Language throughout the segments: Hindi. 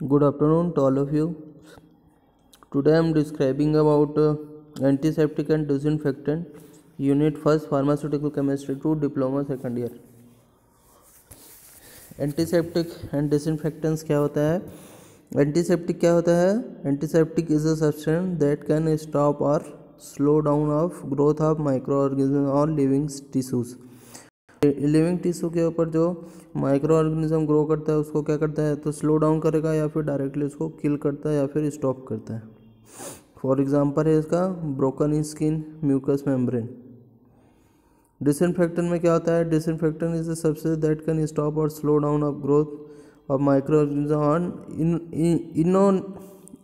Good afternoon to all of you today I am describing about antiseptic and disinfectant unit first pharmaceutical chemistry to diploma second year antiseptic and disinfectants क्या होता है? एंटीसेप्टिक क्या होता है? Antiseptic is a substance that can stop और slow down of growth of microorganism और लिविंग टिश्यूज़ लिविंग टिश्यू के ऊपर जो माइक्रो ऑर्गेनिज्म ग्रो करता है, उसको क्या करता है? तो स्लो डाउन करेगा या फिर डायरेक्टली उसको किल करता है या फिर स्टॉप करता है। फॉर एग्जांपल है इसका broken skin mucous membrane disinfectant में क्या होता है? Disinfectant is substance that can stop और slow down of growth of microorganism on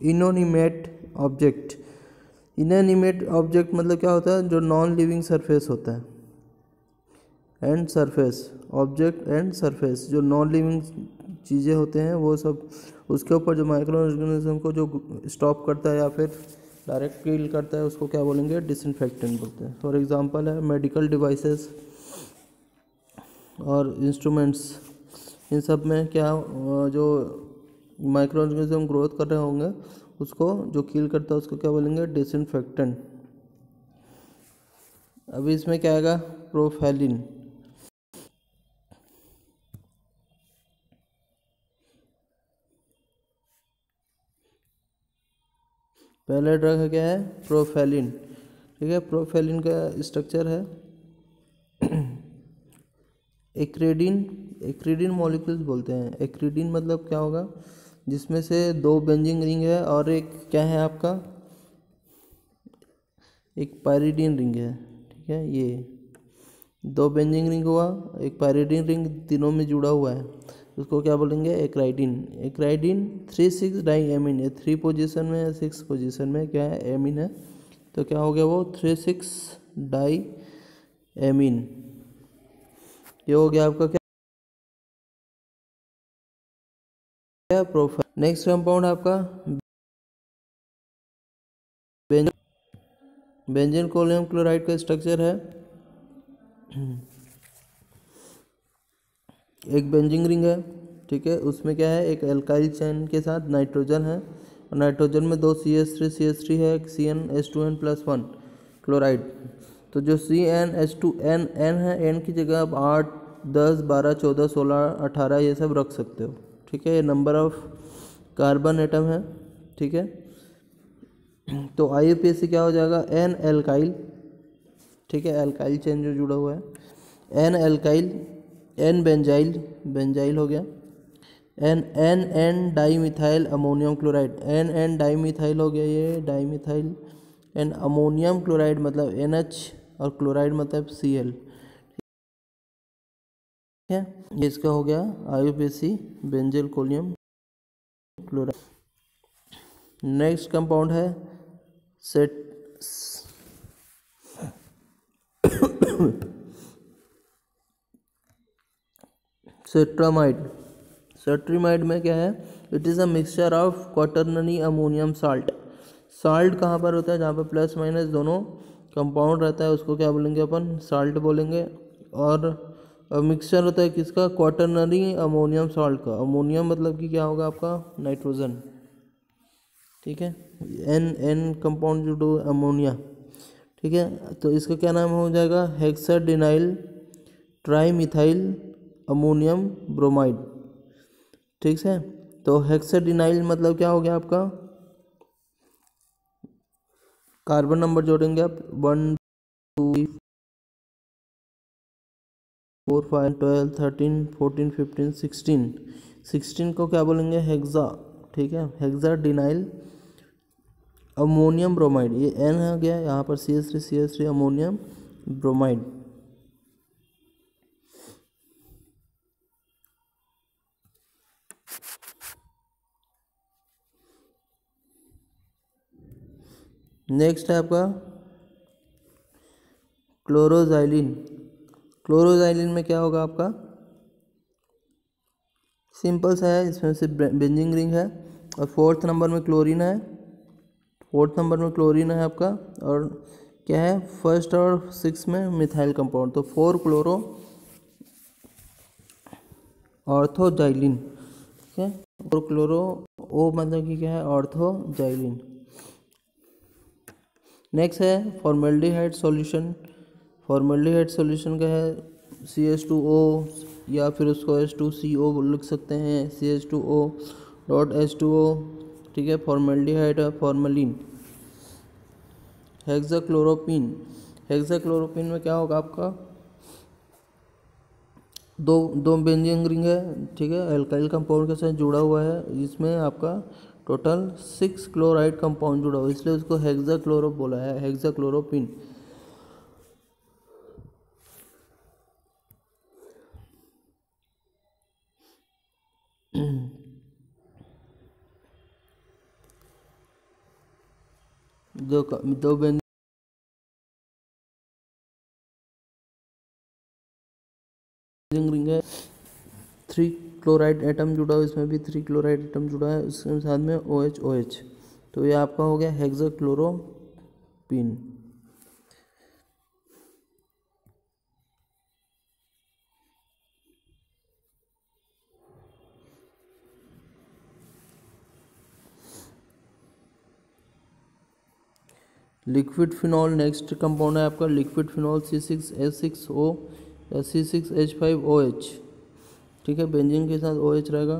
inanimate object inanimate object मतलब क्या होता है? जो नॉन लिविंग सरफेस होता है। And surface, object and surface, जो नॉन लिविंग चीज़ें होते हैं, वो सब, उसके ऊपर जो माइक्रो ऑर्गेनिज्म को जो स्टॉप करता है या फिर डायरेक्ट किल करता है, उसको क्या बोलेंगे? डिसइनफेक्टेंट बोलते हैं। फॉर एग्जांपल है मेडिकल डिवाइसेस और इंस्ट्रूमेंट्स इन सब में क्या, जो माइक्रो ऑर्गेनिज्म ग्रोथ कर रहे होंगे, उसको जो किल करता है, उसको क्या बोलेंगे? डिसइनफेक्टेंट अभी इसमें क्या आएगा? प्रोफेलिन पहला ड्रग है क्या है? प्रोफेलिन ठीक है प्रोफेलिन का स्ट्रक्चर है। एक्रेडिन एक्रेडिन मॉलिक्यूल्स बोलते हैं। एक्रेडिन मतलब क्या होगा? जिसमें से दो बेंजिंग रिंग है और एक क्या है आपका? एक पायरिडीन रिंग है। ठीक है, ये। दो बेंजिंग रिंग हुआ, एक पायरिडीन रिंग तीनों में जुड़ा हुआ है। उसको क्या बोलेंगे? Acridine acridine three six diamine है थ्री पोजीशन में है सिक्स पोजीशन में क्या है? एमिन है। तो क्या हो गया वो? थ्री सिक्स डाई एमिन ये हो गया आपका क्या? प्रोफ़ाइल नेक्स्ट कंपाउंड आपका बेंजन कोलियम क्लोराइड का स्ट्रक्चर है। एक बेंजिंग रिंग है, ठीक है? उसमें क्या है? एक एल्काइल चैन के साथ नाइट्रोजन है और नाइट्रोजन में दो C S three C S three है, एक C N S two N plus one chloride तो जो C N S two N N है एन की जगह आप आठ, दस, बारह, चौदह, सोलह, अठारह ये सब रख सकते हो, ठीक है? ये नंबर ऑफ़ कार्बन एटम है, ठीक है? तो आई सी क्या हो जाएगा? एन एल्काइल ठीक है? एल्काइल चेन जो जुड़ा हुआ है N alkyl N benzyl benzyl हो गया। N N N dimethyl ammonium chloride N N dimethyl हो गया ये dimethyl N ammonium chloride मतलब एन एच और क्लोराइड मतलब सी एल ठीक है? ये इसका हो गया IUPAC benzalkonium chloride next compound है सेट सेट्रामाइड सेट्रीमाइड में क्या है? It is a mixture of quaternary ammonium salt salt कहाँ पर होता है? जहाँ पर प्लस माइनस दोनों कंपाउंड रहता है, उसको क्या बोलेंगे अपन? साल्ट बोलेंगे। और मिक्सचर होता है किसका? क्वाटरनरी अमोनियम साल्ट का। अमोनियम मतलब कि क्या होगा आपका? नाइट्रोजन ठीक है? एन एन कंपाउंड जो अमोनिया ठीक है? तो इसका क्या नाम हो जाएगा? Hexadecyl trimethyl ammonium bromide. ठीक है तो हेक्साडिनाइल मतलब क्या हो गया आपका? कार्बन नंबर जोड़ेंगे आप। One two four five twelve thirteen fourteen fifteen sixteen sixteen को क्या बोलेंगे? हेक्सा ठीक है? हेक्सा डिनाइल अमोनियम ब्रोमाइड ये एन हो गया, यहाँ पर C S three C S three ammonium bromide next है आपका क्लोरोजाइलिन क्लोरोजाइलिन में क्या होगा आपका? सिंपल सा है, इसमें से बेंजिंग रिंग है और फोर्थ नंबर में क्लोरीन है। फोर्थ नंबर में क्लोरीन है आपका और क्या है? फ़र्स्ट और सिक्स में मिथाइल कंपाउंड तो फोर क्लोरो ऑर्थोजाइलिन ठीक है और क्लोरो ओ मतलब कि क्या है? ऑर्थो जाइलिन नेक्स्ट है फॉर्मेल्डिहाइड सॉल्यूशन फॉर्मेल्डिहाइड सॉल्यूशन का है सी एच टू ओ या फिर उसको एच टू सी ओ लिख सकते हैं C H two O dot H two O ठीक है? फॉर्मेल्डिहाइड है फॉर्मेलिन हेक्साक्लोरोपिन हेक्साक्लोरोपिन में क्या होगा आपका? दो दो बेंजिंग रिंग है, ठीक है? एल्काइल कंपाउंड के साथ जुड़ा हुआ है इसमें आपका टोटल सिक्स क्लोराइड कंपाउंड जुड़ा हुआ इसलिए उसको हेक्सा क्लोरो बोला है हेक्सा क्लोरोपिन दो दो बेंजिंग रिंग है। थ्री क्लोराइड एटम जुड़ा हुआ इसमें भी थ्री क्लोराइड एटम जुड़ा है, उसके साथ में ओ एच ओ एच तो ये आपका हो गया hexachlorophene liquid phenol, next compound है आपका, liquid phenol C six H six O C six H five O H ठीक है बेंजीन के साथ ओ एच रहेगा।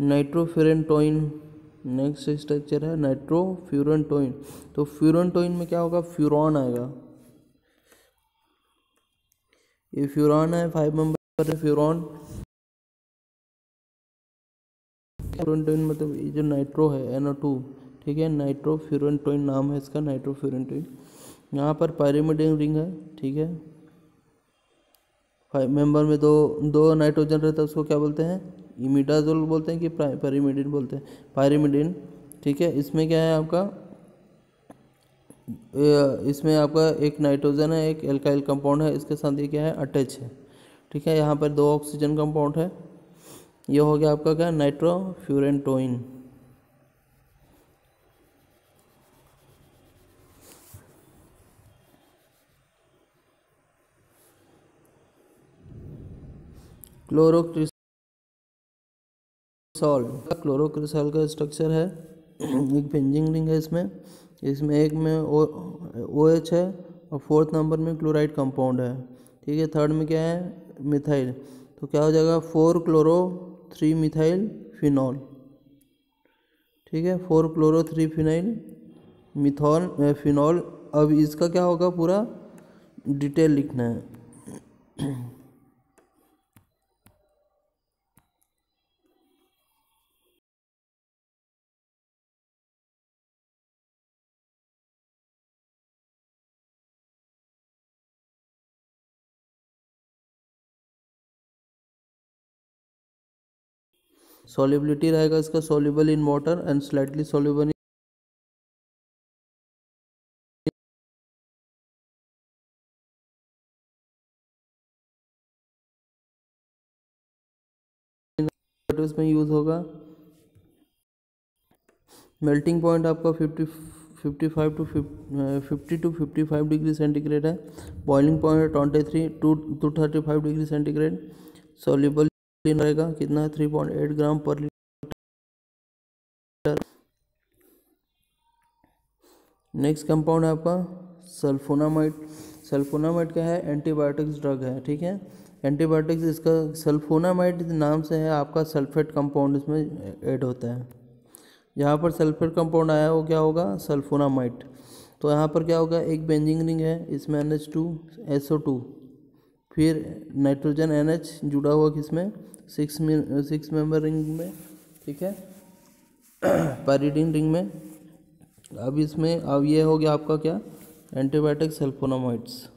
नाइट्रोफ्यूरेंटोइन नेक्स्ट स्ट्रक्चर है नाइट्रोफ्यूरेंटोइन तो फ्यूरेंटोइन में क्या होगा? फ्यूरॉन आएगा। ये फ्यूरॉन है फाइव मेंबर है फ्यूरॉन फ्यूरेंटोइन मतलब ये जो नाइट्रो है एनओ टू ठीक है नाइट्रोफ्यूरेंटोइन नाम है इसका नाइट्रोफ्यूरेंटोइन यहाँ पर पायरिमिडिन रिंग है, ठीक है। फाइव मेंबर में दो दो नाइट्रोजन रहता है, उसको क्या बोलते हैं? इमिडाजोल बोलते हैं कि पायरिमिडिन बोलते हैं। पायरिमिडिन ठीक है? इसमें क्या है आपका? इसमें आपका एक नाइट्रोजन है, एक एल्काइल कंपाउंड है, इसके साथ ये क्या है? अटैच है। ठीक है? यहाँ पर दो ऑक्सीजन कंपाउंड है। ये हो गया आपका क्या? नाइट्रोफ्यूरेंटोइन क्लोरोक्रिसॉल। क्लोरोक्रिसॉल का स्ट्रक्चर है। एक बेंजिंग रिंग है इसमें। इसमें एक में ओ एच है और फोर्थ नंबर में क्लोराइड कंपाउंड है। ठीक है थर्ड में क्या है? मिथाइल तो क्या हो जाएगा? Four chloro three methyl phenol ठीक है four chloro three phenyl methol phenol अब इसका क्या होगा पूरा? डिटेल लिखना है। सॉलिबिलिटी रहेगा इसका, soluble in water and slightly soluble इसमें यूज़ होगा। मेल्टिंग पॉइंट आपका fifty fifty five to fifty to fifty five degree centigrade है। Boiling point twenty three to two thirty five degree centigrade soluble रहेगा। कितना? है थ्री पॉइंट एट ग्राम पर लीटर। नेक्स्ट कंपाउंड है आपका सल्फोनामाइड। सल्फोनामाइड क्या है? एंटीबायोटिक्स ड्रग है, ठीक है? एंटीबायोटिक्स इसका सल्फोनामाइड नाम से है, आपका सल्फेट कंपाउंड इसमें ऐड होता है। यहाँ पर सल्फेट कंपाउंड आया, वो क्या होगा? सल्फोनामाइड। तो यहाँ पर क्या होगा? एक बेंजिंग रिंग है, इसमें N H two S O two फिर नाइट्रोजन एन एच जुड़ा हुआ किसमें? सिक्स में सिक्स मेंबर रिंग में, ठीक है? पैरिडीन रिंग में। अब इसमें, अब ये हो गया आपका क्या? एंटीबायोटिक सल्फोनामाइड्स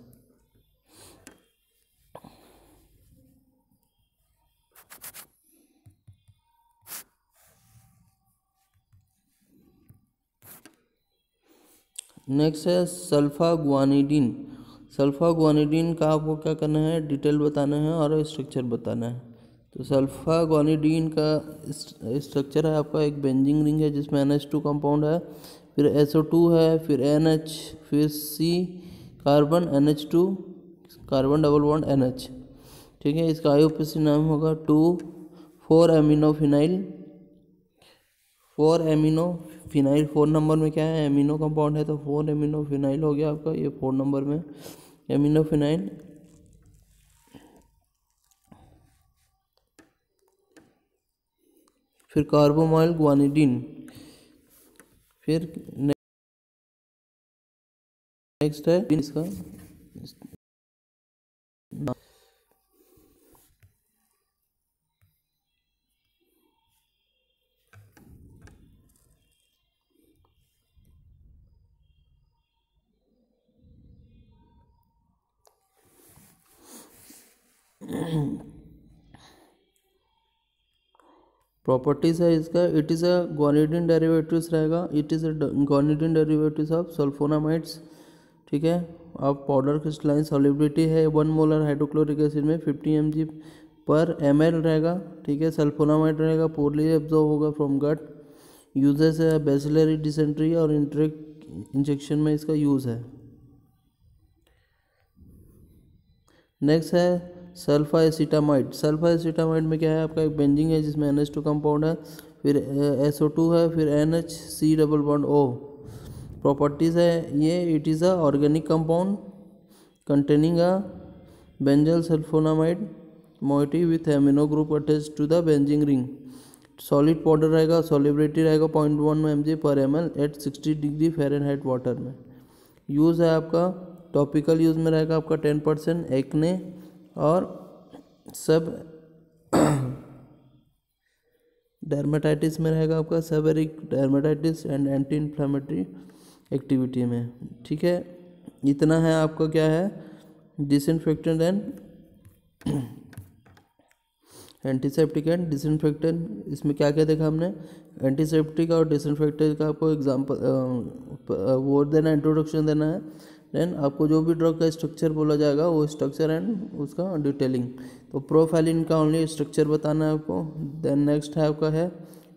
नेक्स्ट है सल्फा गुआनिडीन सल्फा गुआनिडीन का आपको क्या करना है? डिटेल बताना है और स्ट्रक्चर बताना है। तो सल्फा गुआनिडीन का स्ट्रक्चर है आपका, एक बेंजिंग रिंग है जिसमें एन एच टू कंपाउंड है, फिर एस ओ टू है, फिर एन एच फिर C carbon N H two carbon double one N H ठीक है, इसका आई नाम होगा two four amino phenyl four amino phenyl four number में क्या है? एमिनो कंपाउंड है तो फोर एमिनो फिनाइल हो गया आपका, ये फोर नंबर में। एमिनो फिनाइल फिर कार्बोमाइल ग्वानिडीन फिर नेक्स्ट है इसका। प्रॉपर्टीज़ है इसका it is a guanidine derivatives रहेगा it is a guanidine derivatives of sulphonamides ठीक है? आप पाउडर क्रिस्टलाइन सॉलिबिलिटी है वन मोलर हाइड्रोक्लोरिक एसिड में फिफ्टी एमजी पर एमएल रहेगा, ठीक है? सल्फोनामाइड रहेगा पोरली एब्जॉर्व होगा फ्रॉम गट यूजेस है बेसिलरी डिसेंट्री और इंट्रेक इंजेक्शन में इसका यूज़ है। नेक्स्ट है सल्फा एसिटामाइड सल्फा में क्या है? आपका एक बेंजिंग है जिसमें एन एच टू कंपाउंड है, फिर एस ओ टू है, फिर N H C double bond O properties है, ये it is a organic compound containing a benzyl sulphonamide moiety with amino group attach to the benzene ring solid powder रहेगा सॉलिबिलिटी रहेगा point one M G per M L at sixty degree Fahrenheit water में। यूज़ है आपका टॉपिकल यूज़ में रहेगा आपका टेन परसेंट एक्ने और सब डर्माटाइटिस में रहेगा आपका seborrheic dermatitis and anti inflammatory activity में। ठीक है? इतना है आपका क्या है? Disinfectant and antiseptic and disinfectant इसमें क्या क्या देखा हमने? एंटीसेप्टिक और डिसइनफेक्टेंट का आपको एग्ज़ाम्पल वो देना इंट्रोडक्शन देना है। देन आपको जो भी ड्रग का स्ट्रक्चर बोला जाएगा, वो स्ट्रक्चर एंड उसका डिटेलिंग तो प्रोफाइलिन का ओनली स्ट्रक्चर बताना है आपको. देन नेक्स्ट है आपका है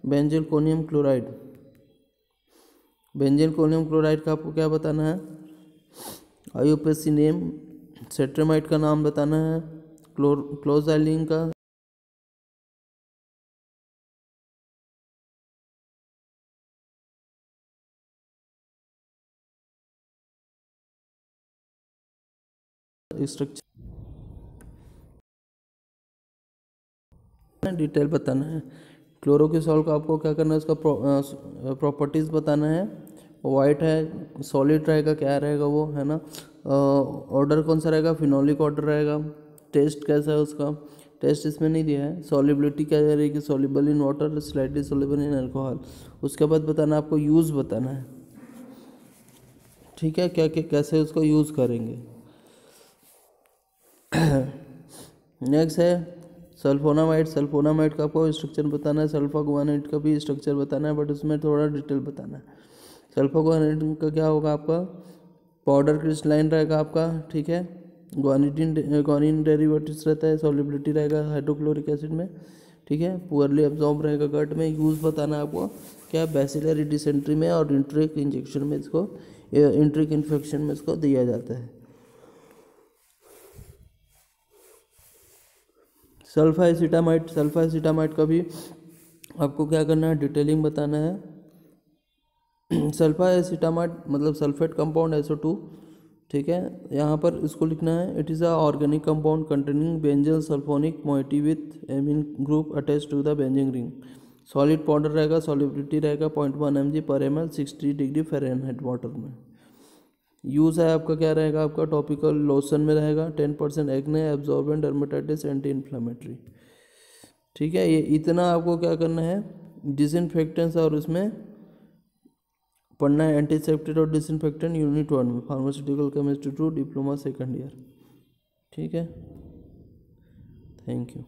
benzalkonium chloride benzalkonium chloride का आपको क्या बताना है? आयुपेसी नेम सेट्रेमाइड का नाम बताना है. क्लोर क्लोजाइलिन का स्ट्रक्चर डिटेल बताना है। क्लोरोकिसॉल का आपको क्या करना है, उसका प्रॉपर्टीज़ बताना है। वाइट है सॉलिड रहेगा, क्या रहेगा वो, है ना? ऑर्डर कौन सा रहेगा? फिनोलिक ऑर्डर रहेगा। टेस्ट कैसा है उसका? टेस्ट इसमें नहीं दिया है। सॉलिबिलिटी क्या रहेगी soluble in water slightly soluble in alcohol उसके बाद बताना आपको यूज़ बताना है। ठीक है? क्या क्या, कैसे उसको यूज़ करेंगे? नेक्स्ट है सल्फोनामाइड सल्फोनामाइड का आपको स्ट्रक्चर बताना है सल्फागुआनाइड का भी स्ट्रक्चर बताना है बट उसमें थोड़ा डिटेल बताना है। सल्फागुआनाइड का क्या होगा आपका? पाउडर क्रिस्टलाइन रहेगा आपका, ठीक है? ग्वानिटीन ग्वानिन डेरिवेटिव्स रहता है सॉलिबिलिटी रहेगा हाइड्रोक्लोरिक एसिड में, ठीक है? पुअरली एब्जॉर्ब रहेगा गट में यूज़ बताना आपको क्या? बेसिलरी डिसेंट्री में और इंट्रिक इंजेक्शन में इसको इंट्रिक इन्फेक्शन में इसको दिया जाता है। सल्फा एसिटामाइड सल्फा का भी आपको क्या करना है डिटेलिंग बताना है। सल्फा एसिटामाइड मतलब सल्फेट कंपाउंड एसओ टू, ठीक है, यहाँ पर इसको लिखना है। It is a organic compound containing benzyl sulphonic moiety with amine group attach to the benzene ring solid powder रहेगा सॉलिबिलिटी रहेगा point one M G per M L sixty degree Fahrenheit water में। यूज़ है आपका क्या रहेगा? आपका टॉपिकल लोशन में रहेगा। Ten percent acne absorbent dermatitis anti inflammatory ठीक है? ये इतना आपको क्या करना है? डिसइनफेक्टेंट्स और उसमें पढ़ना है। एंटीसेप्टिक और डिसइनफेक्टेंट यूनिट वन में pharmaceutical chemistry two diploma second year ठीक है? Thank you